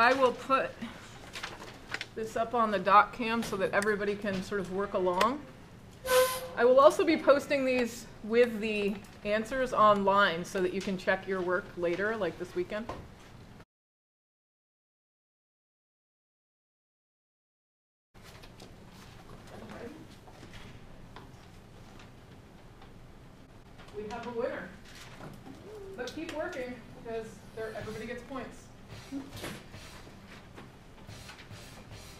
I will put this up on the doc cam so that everybody can sort of work along. I will also be posting these with the answers online so that you can check your work later, like this weekend. We have a winner. But keep working because there, everybody gets points.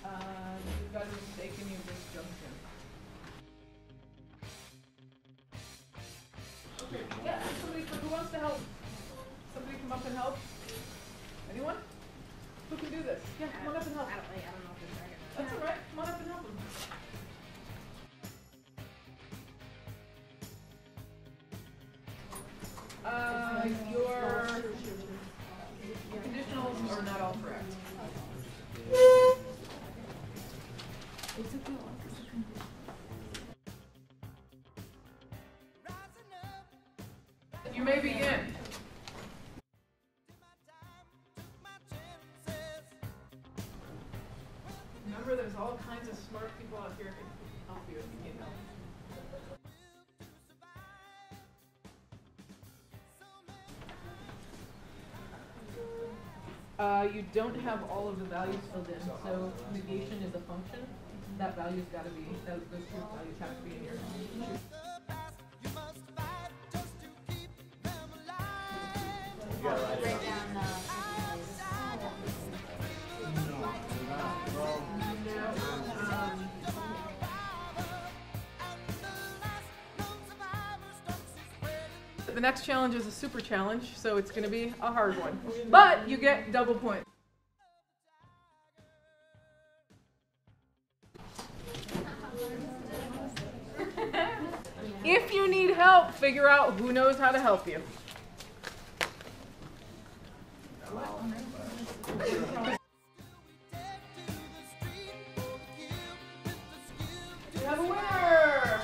Uh, you've got a mistake in your disjunction. Okay, yeah, somebody, who wants to help? Somebody come up and help? Anyone? Who can do this? Yeah, come on up and help. I don't, I don't You may begin. Remember, there's all kinds of smart people out here who can help you if you need help. Uh, you don't have all of the values filled in, so negation is a function. That value's gotta be, those, two values have to be in your. Write down, The next challenge is a super challenge, so it's gonna be a hard one. But you get double points. If you need help, figure out who knows how to help you. Have a winner!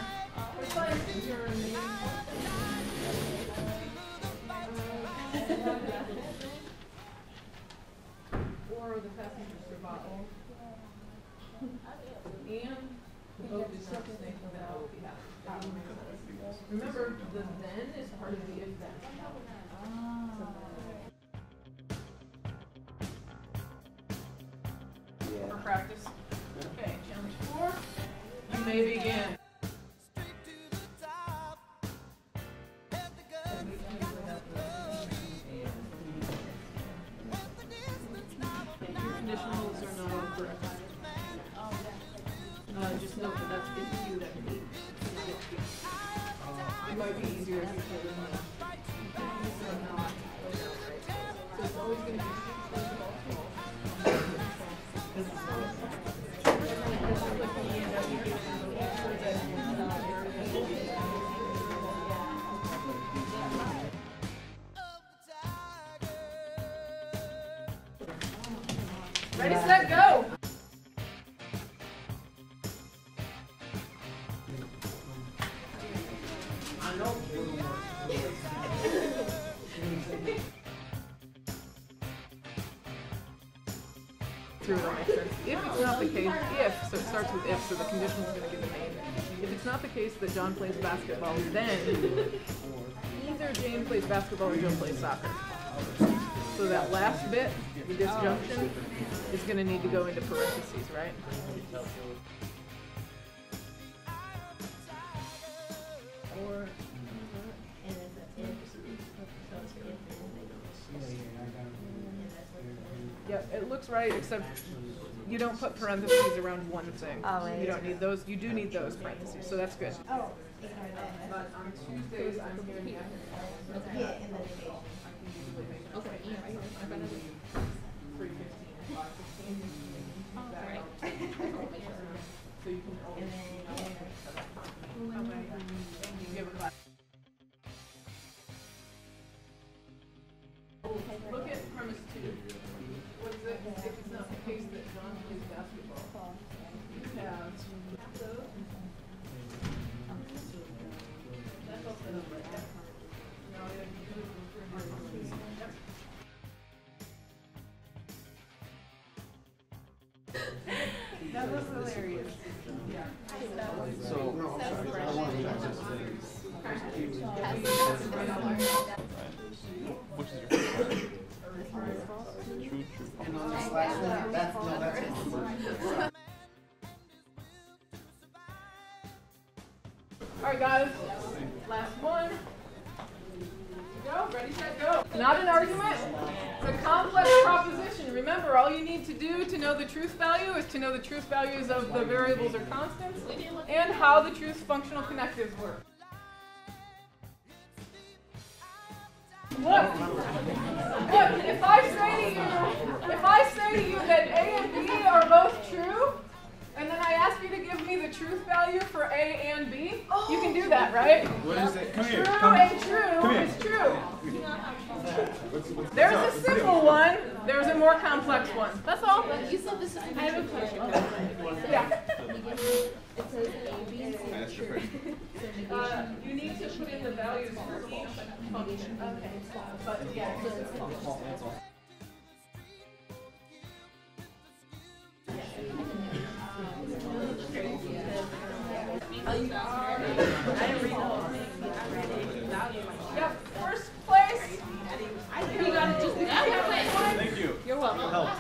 And not without. Remember, the then is part of the if then. Ah. For practice. Okay, challenge four. You may begin. It might be easier if you put in the. Not, so it's always be first of all, Ready, set, go! Through makes sense. If it's not the case, if, so it starts with if, so the condition is gonna give a name. If it's not the case that John plays basketball, then either Jane plays basketball or Joe plays soccer. So that last bit, the disjunction, is gonna need to go into parentheses, right? It looks right, except you don't put parentheses around one thing. Oh, right. You don't need those, you do need those parentheses, so that's good. Oh. But on Tuesdays, I'm here in the afternoon. Yeah, and then I can usually make an Okay, yeah, right here. I can leave three fifteen and five fifteen. That right. helps. So you can always. That was hilarious. Yeah. Which is your favorite? True, true. And on this last one, that's, no, that's. Alright guys, last one. Go, ready, set, go. Not an argument, it's a complex proposition. Remember, all you need to do to know the truth value is to know the truth values of the variables or constants and how the truth functional connectives work. Look, look, if I say to you, if I say to you that A and B are both true, truth value for A and B, you can do that, right? What is it? Come here. True Come and true here. is true. What's, what's, There's a simple one, there's a more complex one. That's all. You said this is. I have a question. Yeah. It says A, B, and C. That's your. Uh, you need to put in the values for each function. Okay. But yeah. So it's false. First place. I think we got it just Thank you. You're welcome.